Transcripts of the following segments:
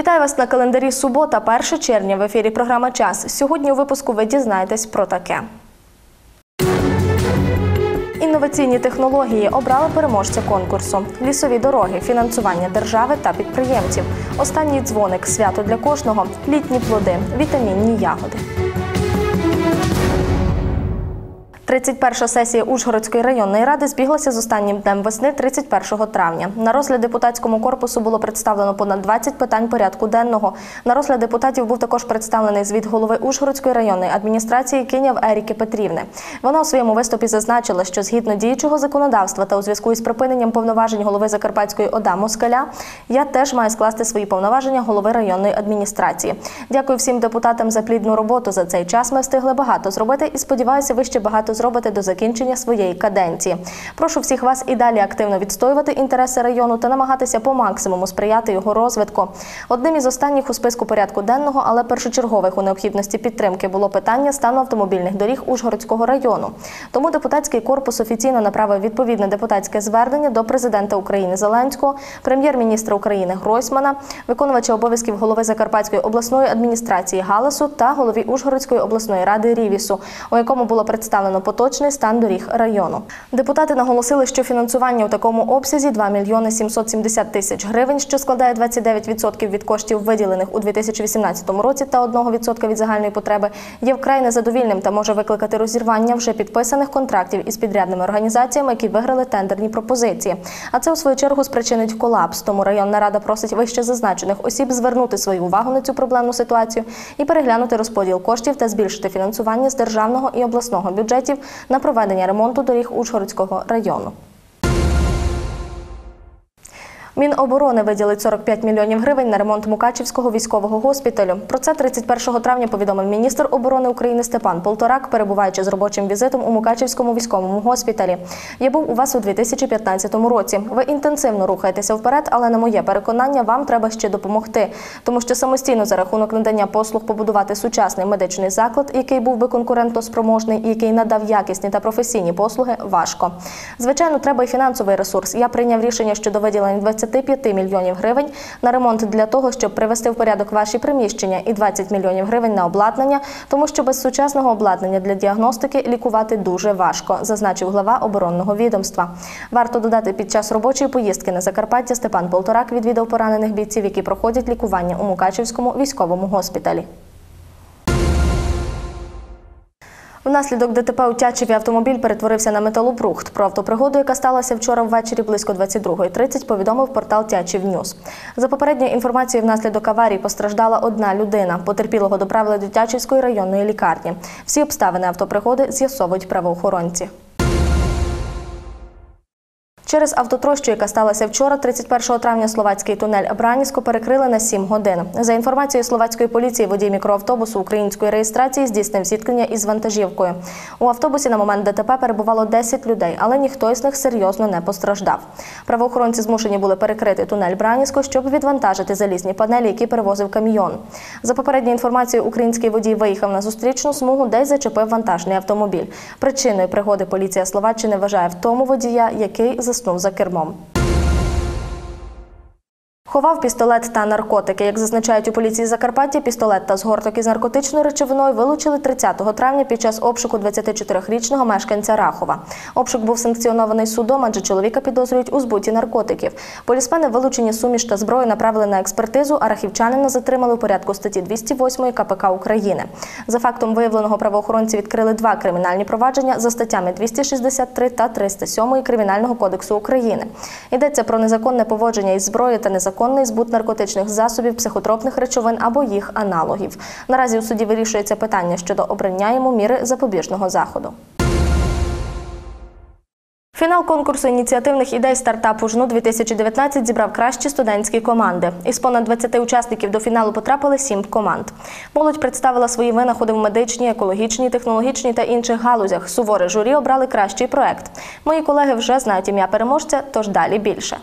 Вітаю вас на календарі субота, 1 червня. В ефірі програма Час. Сьогодні у випуску ви дізнаєтесь про таке. Інноваційні технології обрали переможця конкурсу, лісові дороги, фінансування держави та підприємців. Останній дзвоник свято для кожного, літні плоди, вітамінні ягоди. 31-ша сесія Ужгородської районної ради збіглася з останнім днем весни 31 травня. На розгляд депутатському корпусу було представлено понад 20 питань порядку денного. На розгляд депутатів був також представлений звіт голови Ужгородської районної адміністрації Киняв Еріки Петрівни. Вона у своєму виступі зазначила, що згідно діючого законодавства та у зв'язку із припиненням повноважень голови Закарпатської ОДА Москаля, я теж маю скласти свої повноваження голови районної адміністрації. Дякую всім депутатам за плідну роботу. За цей час ми встигли багато зробити і сподіваюся, ви ще багато зробите до закінчення своєї каденції. Прошу всіх вас і далі активно відстоювати інтереси району та намагатися по максимуму сприяти його розвитку. Одним із останніх у списку порядку денного, але першочергових у необхідності підтримки було питання стану автомобільних доріг Ужгородського району. Тому депутатський корпус офіційно направив відповідне депутатське звернення до президента України Зеленського, прем'єр-міністра України Гройсмана, виконувача обов'язків голови Закарпатської обласної адміністрації Галасу та голові Ужгородської обласної ради Рівісу, у якому було представлено поточний стан доріг району. Депутати наголосили, що фінансування у такому обсязі 2 мільйони 770 тисяч гривень, що складає 29% від коштів, виділених у 2018 році, та 1% від загальної потреби, є вкрай незадовільним та може викликати розірвання вже підписаних контрактів із підрядними організаціями, які виграли тендерні пропозиції. А це у свою чергу спричинить колапс. Тому районна рада просить вище зазначених осіб звернути свою увагу на цю проблемну ситуацію і переглянути розподіл коштів та збільшити фінансування з державного і обласного бюджетів на проведення ремонту доріг Ужгородського району. Міноборони виділить 45 мільйонів гривень на ремонт Мукачівського військового госпіталю. Про це 31 травня повідомив міністр оборони України Степан Полторак, перебуваючи з робочим візитом у Мукачівському військовому госпіталі. Я був у вас у 2015 році. Ви інтенсивно рухаєтеся вперед, але на моє переконання, вам треба ще допомогти, тому що самостійно за рахунок надання послуг побудувати сучасний медичний заклад, який був би конкурентоспроможний і який надав якісні та професійні послуги, важко. Звичайно, треба і фінансовий ресурс. Я прийняв рішення щодо виділення 20 25 мільйонів гривень на ремонт для того, щоб привести в порядок ваші приміщення, і 20 мільйонів гривень на обладнання, тому що без сучасного обладнання для діагностики лікувати дуже важко, зазначив глава оборонного відомства. Варто додати, під час робочої поїздки на Закарпаття Степан Полторак відвідав поранених бійців, які проходять лікування у Мукачівському військовому госпіталі. Внаслідок ДТП у Тячеві автомобіль перетворився на металобрухт. Про автопригоду, яка сталася вчора ввечері близько 22.30, повідомив портал Тячів Ньюс. За попередньою інформацією, внаслідок аварії постраждала одна людина. Потерпілого доправили до Тячівської районної лікарні. Всі обставини автопригоди з'ясовують правоохоронці. Через автотрощу, яка сталася вчора, 31 травня, словацький тунель Браніско перекрили на 7 годин. За інформацією словацької поліції, водій мікроавтобусу української реєстрації здійснив зіткнення із вантажівкою. У автобусі на момент ДТП перебувало 10 людей, але ніхто із них серйозно не постраждав. Правоохоронці змушені були перекрити тунель Браніско, щоб відвантажити залізні панелі, які перевозив камійон. За попередньою інформацією, український водій виїхав на зустрічну смугу, де й зачепив вантажний автомобіль. Причиною пригоди поліція Словаччини вважає в тому водія, який Stones a Carmon. Ховав пістолет та наркотики. Як зазначають у поліції Закарпаття, пістолет та згорток із наркотичною речовиною вилучили 30 травня під час обшуку 24-річного мешканця Рахова. Обшук був санкціонований судом, адже чоловіка підозрюють у збуті наркотиків. Полісмени вилучені суміш та зброю направили на експертизу, а рахівчанина затримали у порядку статті 208 КПК України. За фактом виявленого правоохоронці відкрили два кримінальні провадження за статтями 263 та 307 Кримінального кодексу України. Йдеться про незаконне поводження із зброєю та незаконне незаконний збут наркотичних засобів, психотропних речовин або їх аналогів. Наразі у суді вирішується питання щодо обрання йому міри запобіжного заходу. Фінал конкурсу ініціативних ідей стартапу жну 2019 зібрав кращі студентські команди. Із понад 20 учасників до фіналу потрапили 7 команд. Молодь представила свої винаходи в медичній, екологічній, технологічній та інших галузях. Суворе журі обрали кращий проект. Мої колеги вже знають ім'я переможця, тож далі більше.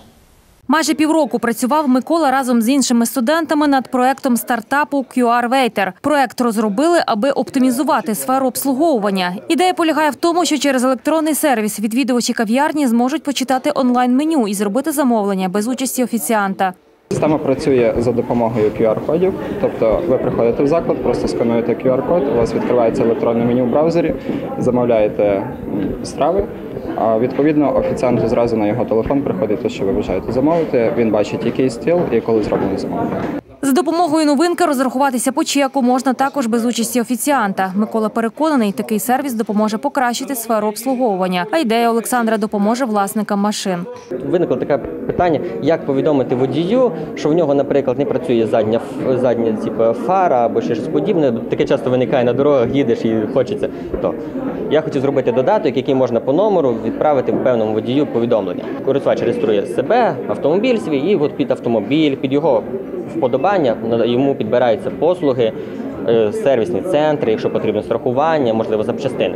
Майже півроку працював Микола разом з іншими студентами над проектом стартапу QR Waiter. Проект розробили, аби оптимізувати сферу обслуговування. Ідея полягає в тому, що через електронний сервіс відвідувачі кав'ярні зможуть почитати онлайн-меню і зробити замовлення без участі офіціанта. Система працює за допомогою QR-кодів. Тобто ви приходите в заклад, просто скануєте QR-код, у вас відкривається електронне меню в браузері, замовляєте страви. А відповідно, офіціанту зразу на його телефон приходить те, що ви бажаєте замовити. Він бачить, який стіл і коли зроблено замовлення. За допомогою новинки розрахуватися по чеку можна також без участі офіціанта. Микола переконаний, такий сервіс допоможе покращити сферу обслуговування. А ідея Олександра допоможе власникам машин. Виникла таке питання, як повідомити водію, що в нього, наприклад, не працює задня задня типу, фара або ще щось подібне. Таке часто виникає на дорогах, їдеш і хочеться. То я хотів зробити додаток, який можна по номеру відправити певному водію повідомлення. Користувач реєструє себе, автомобіль свій, і от під автомобіль, під його вподобання йому підбираються послуги, е, сервісні центри, якщо потрібно страхування, можливо, запчастини.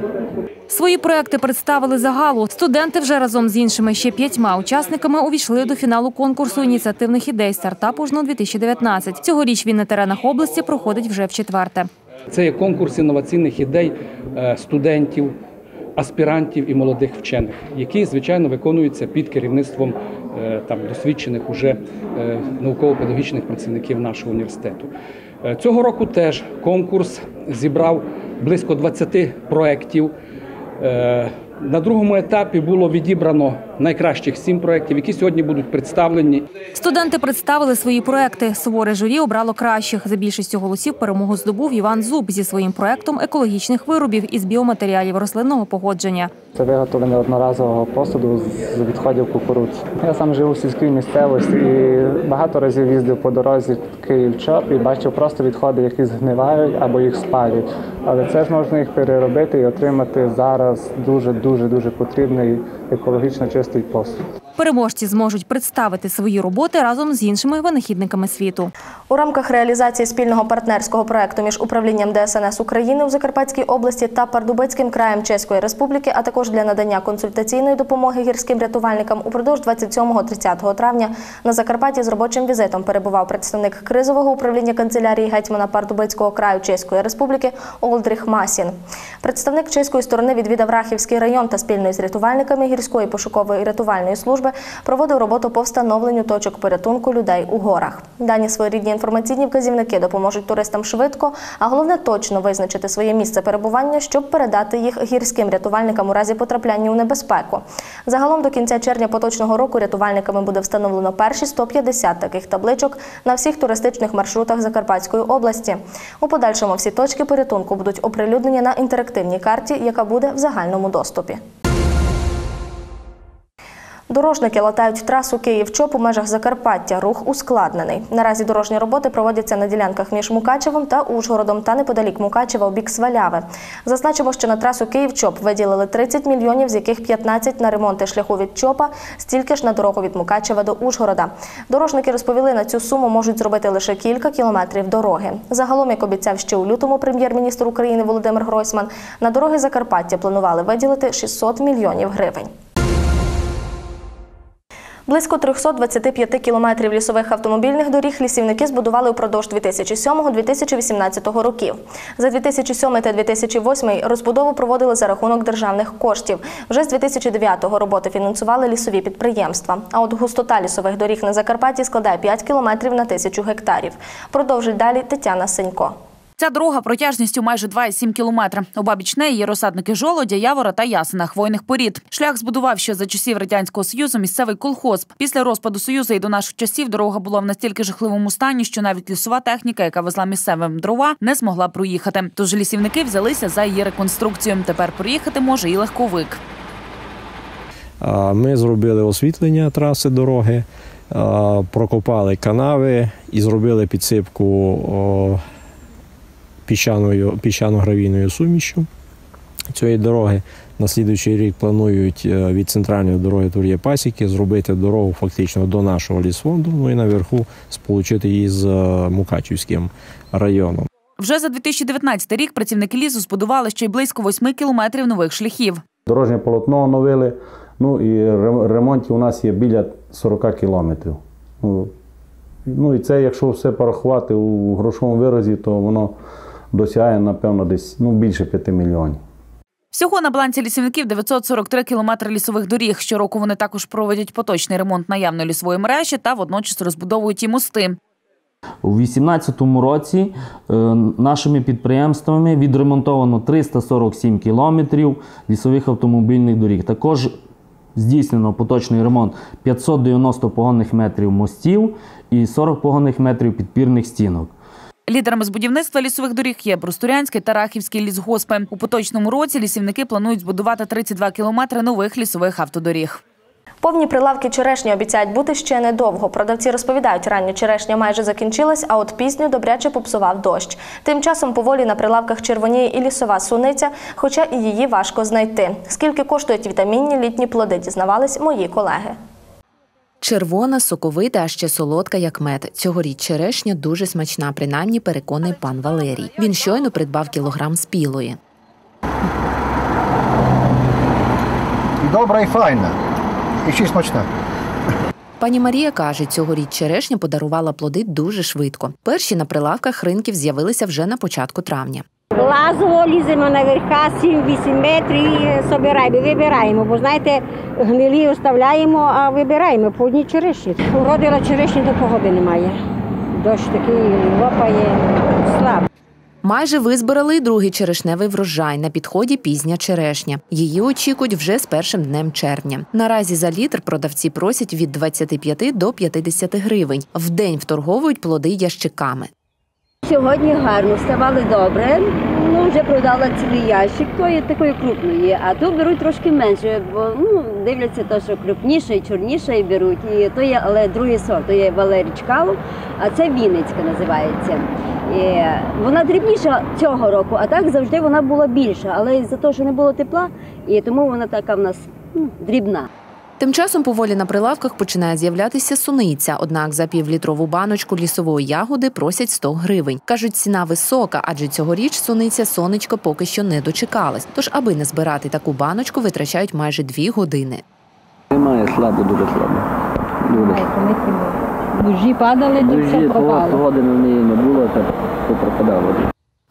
Свої проекти представили загалу. Студенти вже разом з іншими ще п'ятьма учасниками увійшли до фіналу конкурсу ініціативних ідей стартапу «Жно 2019 Цьогоріч він на теренах області проходить вже в четверте. Це є конкурс інноваційних ідей е, студентів, аспірантів і молодих вчених, які звичайно виконуються під керівництвом е, там досвідчених уже е, науково-педагогічних працівників нашого університету. Цього року теж конкурс зібрав близько 20 проєктів. Е, На другому етапі було відібрано найкращих сім проєктів, які сьогодні будуть представлені Студенти представили свої проекти. Суворе журі обрало кращих. За більшістю голосів перемогу здобув Іван Зуб зі своїм проектом екологічних виробів із біоматеріалів рослинного погодження. Це виготовлення одноразового посуду з відходів кукурудзи. Я сам живу в сільській місцевості і багато разів їздив по дорозі Київ-Чоп і бачив просто відходи, які згнивають або їх спалюють. Але це ж можна їх переробити і отримати зараз дуже дуже дуже потрібний екологічно чистий que posso. Переможці зможуть представити свої роботи разом з іншими винахідниками світу. У рамках реалізації спільного партнерського проекту між управлінням ДСНС України у Закарпатській області та Пардубицьким краєм Чеської Республіки, а також для надання консультаційної допомоги гірським рятувальникам упродовж 27-30 травня на Закарпатті з робочим візитом перебував представник кризового управління канцелярії гетьмана Пардубицького краю Чеської Республіки Олдріх Масін. Представник чеської сторони відвідав Рахівський район та спільно з рятувальниками гірської пошукової рятувальної служби проводив роботу по встановленню точок порятунку людей у горах. Дані своєрідні інформаційні вказівники допоможуть туристам швидко, а головне точно визначити своє місце перебування, щоб передати їх гірським рятувальникам у разі потрапляння у небезпеку. Загалом до кінця червня поточного року рятувальниками буде встановлено перші 150 таких табличок на всіх туристичних маршрутах Закарпатської області. У подальшому всі точки порятунку будуть оприлюднені на інтерактивній карті, яка буде в загальному доступі. Дорожники латають трасу Київ-Чоп у межах Закарпаття. Рух ускладнений. Наразі дорожні роботи проводяться на ділянках між Мукачевом та Ужгородом та неподалік Мукачева у бік Сваляви. Зазначимо, що на трасу Київ-Чоп виділили 30 мільйонів, з яких 15 на ремонти шляху від Чопа, стільки ж на дорогу від Мукачева до Ужгорода. Дорожники розповіли, на цю суму можуть зробити лише кілька кілометрів дороги. Загалом, як обіцяв ще у лютому прем'єр-міністр України Володимир Гройсман, на дороги Закарпаття планували виділити 600 мільйонів гривень. Близько 325 кілометрів лісових автомобільних доріг лісівники збудували упродовж 2007-2018 років. За 2007 та 2008 розбудову проводили за рахунок державних коштів. Вже з 2009-го роботи фінансували лісові підприємства. А от густота лісових доріг на Закарпатті складає 5 кілометрів на тисячу гектарів. Продовжить далі Тетяна Сенько. Ця дорога протяжністю майже 2,7 кілометри. Обабіч неї є розсадники жолодя, явора та ясена хвойних порід. Шлях збудував ще за часів радянського союзу місцевий колхоз. Після розпаду союзу і до наших часів дорога була в настільки жахливому стані, що навіть лісова техніка, яка везла місцевим дрова, не змогла проїхати. Тож лісівники взялися за її реконструкцію. Тепер проїхати може і легковик. Ми зробили освітлення траси дороги, прокопали канави і зробили підсипку піщаною, піщано-гравійною сумішю цієї дороги. На слідуючий рік планують е, від центральної дороги Тур'є Пасіки зробити дорогу фактично до нашого лісфонду, ну і наверху сполучити її з е, Мукачівським районом. Вже за 2019 рік працівники лісу збудували ще й близько 8 кілометрів нових шляхів. Дорожнє полотно оновили. Ну і ре- ремонтів у нас є біля 40 кілометрів. Ну, ну і це, якщо все порахувати у грошовому виразі, то воно досягає, напевно, десь ну, більше 5 мільйонів. Всього на балансі лісівників 943 кілометри лісових доріг. Щороку вони також проводять поточний ремонт наявної лісової мережі та водночас розбудовують і мости. У 2018 році е, нашими підприємствами відремонтовано 347 кілометрів лісових автомобільних доріг. Також здійснено поточний ремонт 590 погонних метрів мостів і 40 погонних метрів підпірних стінок. Лідерами з будівництва лісових доріг є Брустурянський та Рахівський лісгоспи. У поточному році лісівники планують збудувати 32 кілометри нових лісових автодоріг. Повні прилавки черешні обіцяють бути ще недовго. Продавці розповідають, ранню черешня майже закінчилась, а от пізню добряче попсував дощ. Тим часом поволі на прилавках червоніє і лісова суниця, хоча і її важко знайти. Скільки коштують вітамінні літні плоди, дізнавались мої колеги. Червона, соковита, а ще солодка, як мед. Цьогоріч черешня дуже смачна, принаймні переконує пан Валерій. Він щойно придбав кілограм спілої. Добра і файна. І ще й смачна. Пані Марія каже, цьогоріч черешня подарувала плоди дуже швидко. Перші на прилавках ринків з'явилися вже на початку травня. Лазово ліземо на верха 7-8 метрів і собираємо, вибираємо. Бо знаєте, гнилі оставляємо, а вибираємо по одній черешні. Уродила черешні до погоди немає. Дощ такий лопає слаб. Майже визбирали й другий черешневий врожай. На підході пізня черешня. Її очікують вже з першим днем червня. Наразі за літр продавці просять від 25 до 50 гривень. Вдень вторговують плоди ящиками. Сьогодні гарно, ставали добре. Ну, вже продала цілий ящик, то є такої крупної, а тут беруть трошки менше, бо ну, дивляться, то, що крупніше і чорніше і беруть. І то є, але другий сорт, то є Валерій Чкалов, а це Вінницька називається. І вона дрібніша цього року, а так завжди вона була більша. Але за те, що не було тепла, і тому вона така в нас ну, дрібна. Тим часом поволі на прилавках починає з'являтися суниця. Однак за півлітрову баночку лісової ягоди просять 100 гривень. Кажуть, ціна висока, адже цьогоріч суниця сонечко поки що не дочекалась. Тож, аби не збирати таку баночку, витрачають майже дві години. Немає слабо, дуже слабо. Дуже. Дужі падали, Дужі, погоди на неї не було, так то пропадало.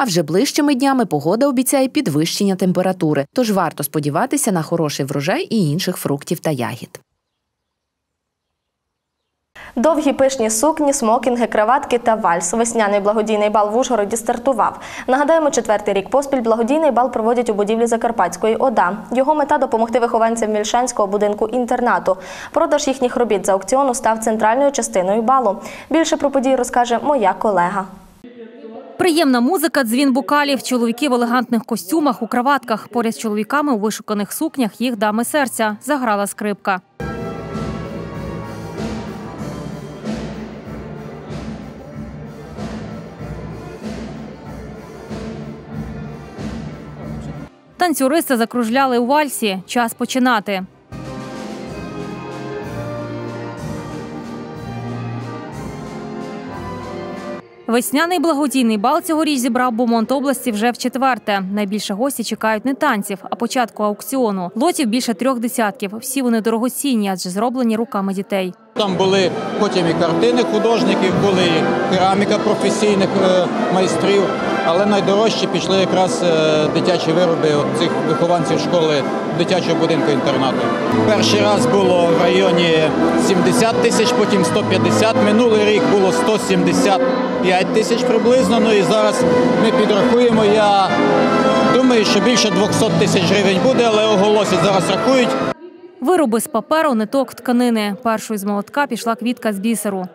А вже ближчими днями погода обіцяє підвищення температури, тож варто сподіватися на хороший врожай і інших фруктів та ягід. Довгі пишні сукні, смокінги, краватки та вальс. Весняний благодійний бал в Ужгороді стартував. Нагадаємо, четвертий рік поспіль благодійний бал проводять у будівлі Закарпатської ОДА. Його мета допомогти вихованцям Мільшанського будинку інтернату. Продаж їхніх робіт з аукціону став центральною частиною балу. Більше про події розкаже моя колега. Приємна музика, дзвін бокалів, чоловіки в елегантних костюмах у краватках. Поряд з чоловіками у вишуканих сукнях їх дами серця. Заграла скрипка. Танцюристи закружляли у вальсі. Час починати. Весняний благодійний бал цьогоріч зібрав Бумонт області вже в четверте. Найбільше гості чекають не танців, а початку аукціону. Лотів більше трьох десятків. Всі вони дорогоцінні, адже зроблені руками дітей. Там були потім і картини художників, були і кераміка професійних е, майстрів, але найдорожчі пішли якраз е, дитячі вироби от цих вихованців школи дитячого будинку інтернату. Перший раз було в районі 70 тисяч, потім 150. Минулий рік було 175 тисяч приблизно. Ну і зараз ми підрахуємо. Я думаю, що більше 200 тисяч гривень буде, але оголосять зараз рахують. Вироби з паперу, ниток, тканини. Першою з молотка пішла квітка з бісеру.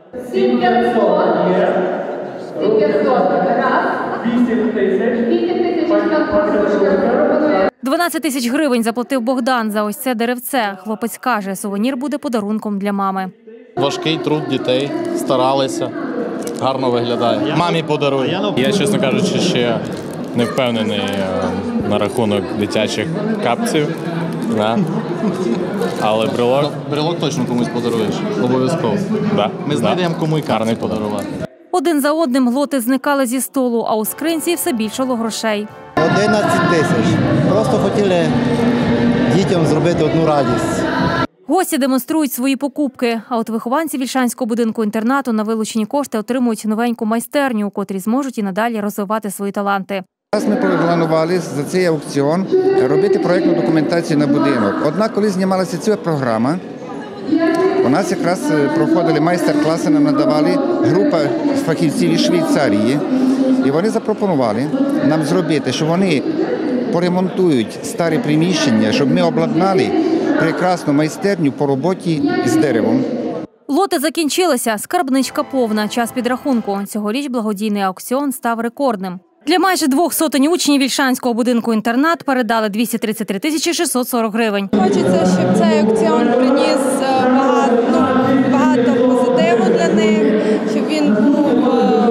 12 тисяч гривень заплатив Богдан за ось це деревце. Хлопець каже, сувенір буде подарунком для мами. Важкий труд дітей, старалися, гарно виглядає. Мамі подарую. Я, чесно кажучи, ще не впевнений е, на рахунок дитячих капців. Да. Але брелок. Брелок точно комусь подаруєш. Обов'язково. Да. Ми знайдемо кому й карний подарувати. Один за одним лоти зникали зі столу, а у скринці все більшало грошей. 11 тисяч. Просто хотіли дітям зробити одну радість. Гості демонструють свої покупки. А от вихованці Вільшанського будинку інтернату на вилучені кошти отримують новеньку майстерню, у котрій зможуть і надалі розвивати свої таланти. Зараз ми планували за цей аукціон робити проєктну документацію на будинок. Однак, коли знімалася ця програма, у нас якраз е, проходили майстер-класи, нам надавали група фахівців із Швейцарії, і вони запропонували нам зробити, що вони поремонтують старі приміщення, щоб ми обладнали прекрасну майстерню по роботі з деревом. Лоти закінчилися, скарбничка повна. Час підрахунку. Цьогоріч благодійний аукціон став рекордним. Для майже двох сотень учнів Вільшанського будинку інтернат передали 233 тисячі 640 гривень. Хочеться, щоб цей аукціон приніс е, багато, ну, багато позитиву для них, щоб він був е,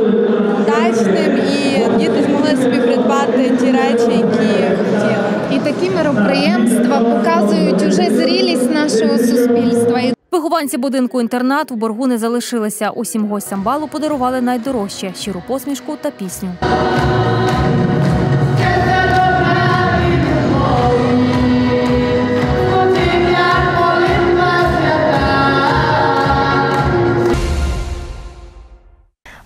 вдачним і діти змогли собі придбати ті речі, які хотіли. І такі мероприємства показують уже зрілість нашого суспільства. І Вихованці будинку інтернат в боргу не залишилися. Усім гостям балу подарували найдорожче щиру посмішку та пісню.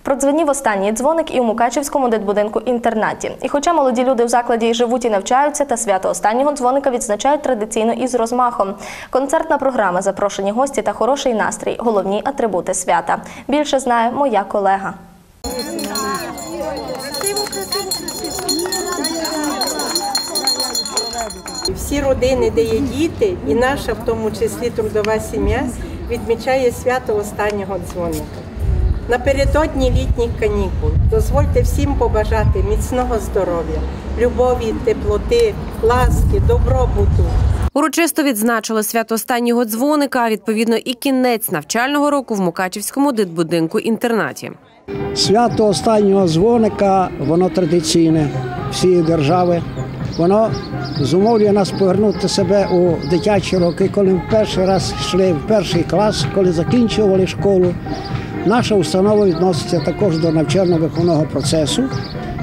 Продзвенів останній дзвоник і у Мукачівському дитбудинку інтернаті. І хоча молоді люди в закладі і живуть і навчаються, та свято останнього дзвоника відзначають традиційно із розмахом. Концертна програма, запрошені гості та хороший настрій головні атрибути свята. Більше знає моя колега. Всі родини, де є діти, і наша, в тому числі трудова сім'я, відмічає свято останнього дзвоника. Напередодні літніх канікул дозвольте всім побажати міцного здоров'я, любові, теплоти, ласки, добробуту. Урочисто відзначили свято останнього дзвоника, а відповідно і кінець навчального року в Мукачівському дитбудинку інтернаті. Свято останнього дзвоника, воно традиційне всієї держави. Воно зумовлює нас повернути себе у дитячі роки, коли ми перший раз йшли в перший клас, коли закінчували школу. Наша установа відноситься також до навчально-виховного процесу,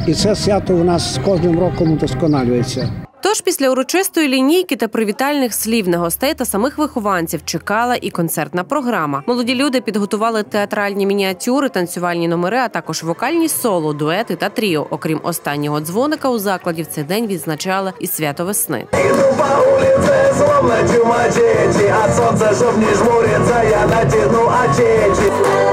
і це свято у нас з кожним роком удосконалюється. Тож після урочистої лінійки та привітальних слів на гостей та самих вихованців чекала і концертна програма. Молоді люди підготували театральні мініатюри, танцювальні номери, а також вокальні соло, дуети та тріо. Окрім останнього дзвоника, у закладі в цей день відзначали і свято весни. Солнца, чтоб не жмуриться Я натяну очечи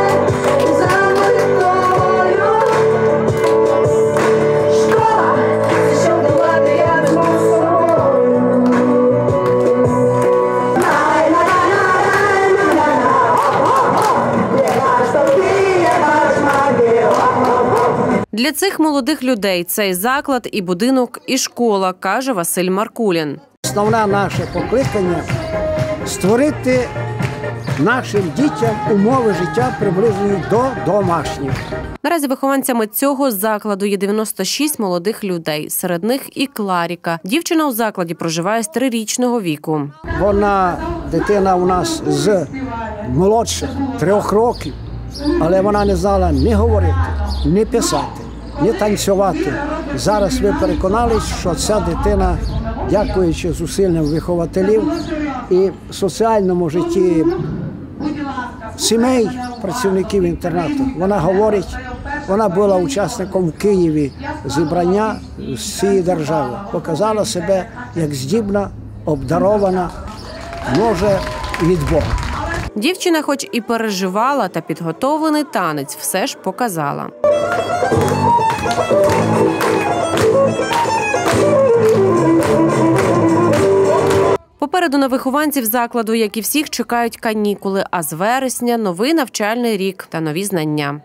Для цих молодих людей цей заклад і будинок, і школа, каже Василь Маркулін. Основне наше покликання створити нашим дітям умови життя приблизно до домашніх. Наразі вихованцями цього закладу є 96 молодих людей. Серед них і Кларіка. Дівчина у закладі проживає з трирічного віку. Вона дитина у нас з молодших трьох років, але вона не знала ні говорити, ні писати, ні танцювати. Зараз ви переконались, що ця дитина, дякуючи зусиллям вихователів і соціальному житті сімей, працівників інтернату, вона говорить. Вона була учасником в Києві зібрання з цієї держави. Показала себе як здібна, обдарована, може від Бога. Дівчина, хоч і переживала, та підготовлений танець все ж показала. Попереду на вихованців закладу, як і всіх, чекають канікули, а з вересня новий навчальний рік та нові знання.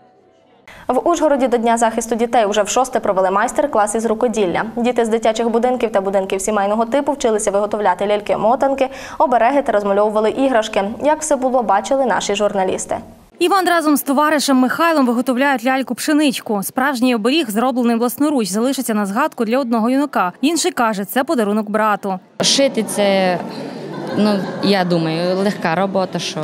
В Ужгороді до Дня захисту дітей вже в шосте провели майстер-клас із рукоділля. Діти з дитячих будинків та будинків сімейного типу вчилися виготовляти ляльки-мотанки, обереги та розмальовували іграшки. Як все було, бачили наші журналісти. Іван разом з товаришем Михайлом виготовляють ляльку пшеничку. Справжній оберіг, зроблений власноруч, залишиться на згадку для одного юнака. Інший каже, це подарунок брату. Шити це, ну я думаю, легка робота, що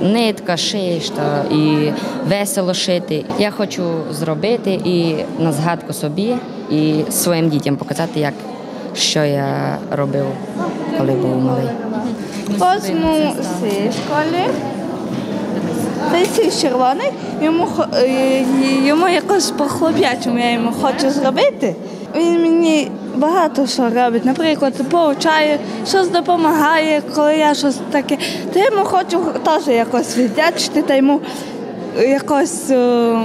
нитка, шиєш та і весело шити. Я хочу зробити і на згадку собі і своїм дітям показати, як що я робив, коли був малий. Зі школи. Цей червоний, йому, е, йому якось по-хлоп'ячому я йому хочу зробити. Він мені багато що робить. Наприклад, повчає, щось допомагає, коли я щось таке. То я йому хочу теж якось віддячити та йому якось е,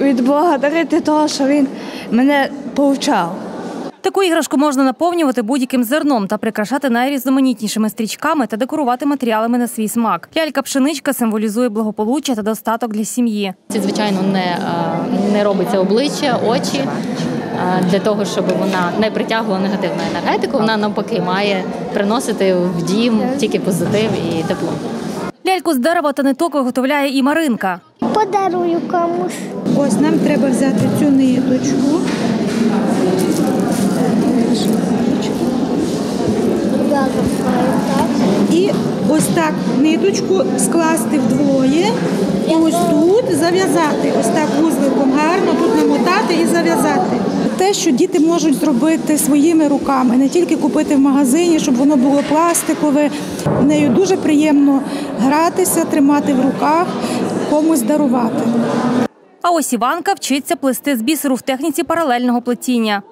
відблагодарити того, що він мене повчав. Таку іграшку можна наповнювати будь-яким зерном та прикрашати найрізноманітнішими стрічками та декорувати матеріалами на свій смак. Лялька-пшеничка символізує благополуччя та достаток для сім'ї. Це, звичайно, не, е, не робиться обличчя, очі е, для того, щоб вона не притягувала негативну енергетику. Вона навпаки має приносити в дім тільки позитив і тепло. Ляльку з дерева та ниток виготовляє і Маринка. Подарую комусь. Ось нам треба взяти цю ниточку. І ось так ниточку скласти вдвоє. І ось тут зав'язати. Ось так вузликом гарно тут намотати і зав'язати. Те, що діти можуть зробити своїми руками, не тільки купити в магазині, щоб воно було пластикове. Нею дуже приємно гратися, тримати в руках, комусь дарувати. А ось Іванка вчиться плести з бісеру в техніці паралельного плетіння.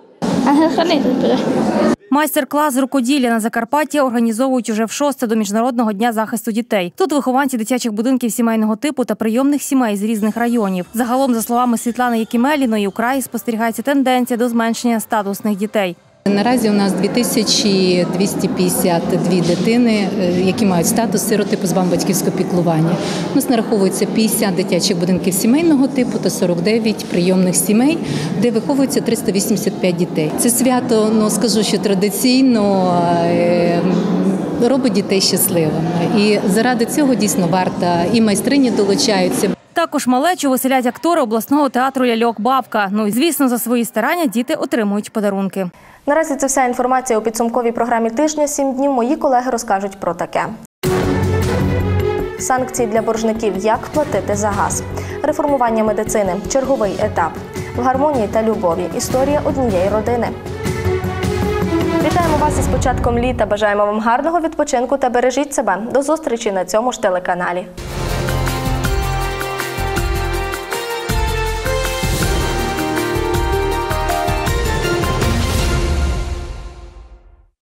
Майстер-клас рукоділля на Закарпатті організовують уже в шосте до Міжнародного дня захисту дітей. Тут вихованці дитячих будинків сімейного типу та прийомних сімей з різних районів. Загалом, за словами Світлани Якімеліної, у краї спостерігається тенденція до зменшення статусних дітей. Наразі у нас 2252 дитини, е, які мають статус сироти позбавлення батьківського піклування. У нас нараховується 50 дитячих будинків сімейного типу та 49 прийомних сімей, де виховується 385 дітей. Це свято, ну скажу, що традиційно. е, Робить дітей щасливими, і заради цього дійсно варто і майстрині долучаються. Також малечу веселять актори обласного театру Ляльок Бабка. Ну і звісно, за свої старання діти отримують подарунки. Наразі це вся інформація у підсумковій програмі тижня. Сім днів мої колеги розкажуть про таке. Санкції для боржників. Як платити за газ? Реформування медицини. Черговий етап. В гармонії та любові. Історія однієї родини. Вітаємо вас із початком літа. Бажаємо вам гарного відпочинку та бережіть себе. До зустрічі на цьому ж телеканалі.